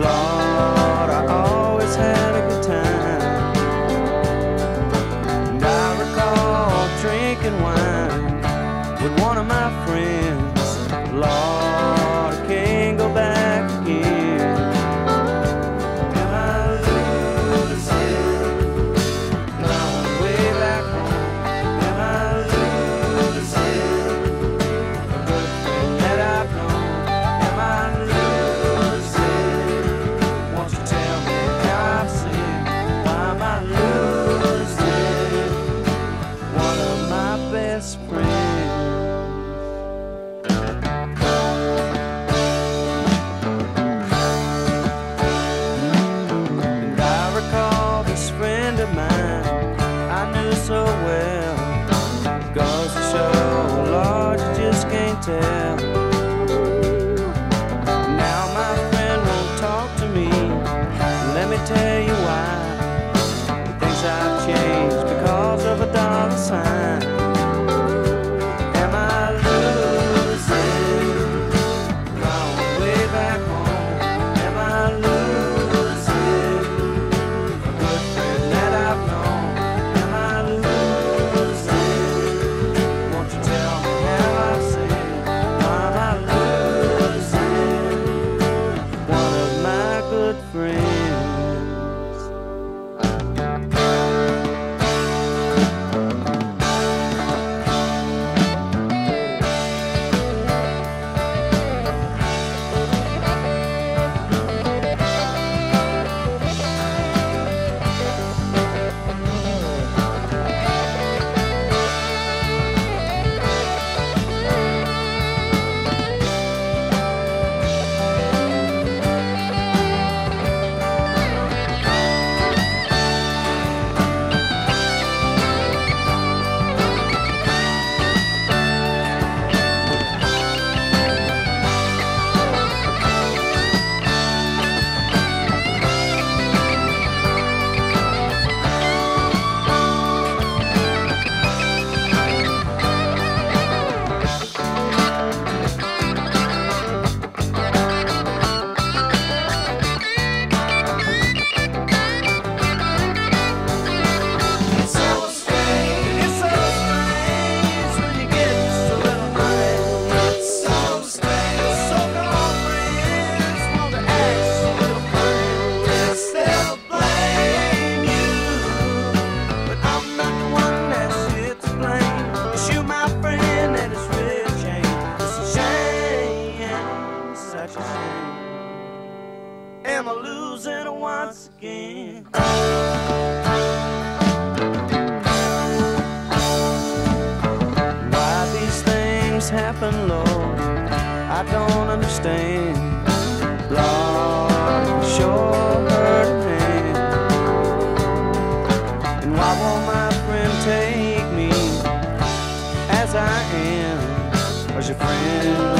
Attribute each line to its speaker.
Speaker 1: Lord, I always had a good time. And I recall drinking wine with one of my friends. Lord, said a loser once again. Why these things happen, Lord, I don't understand. Lord, sure hurt me. And why won't my friend take me as I am? As your friend.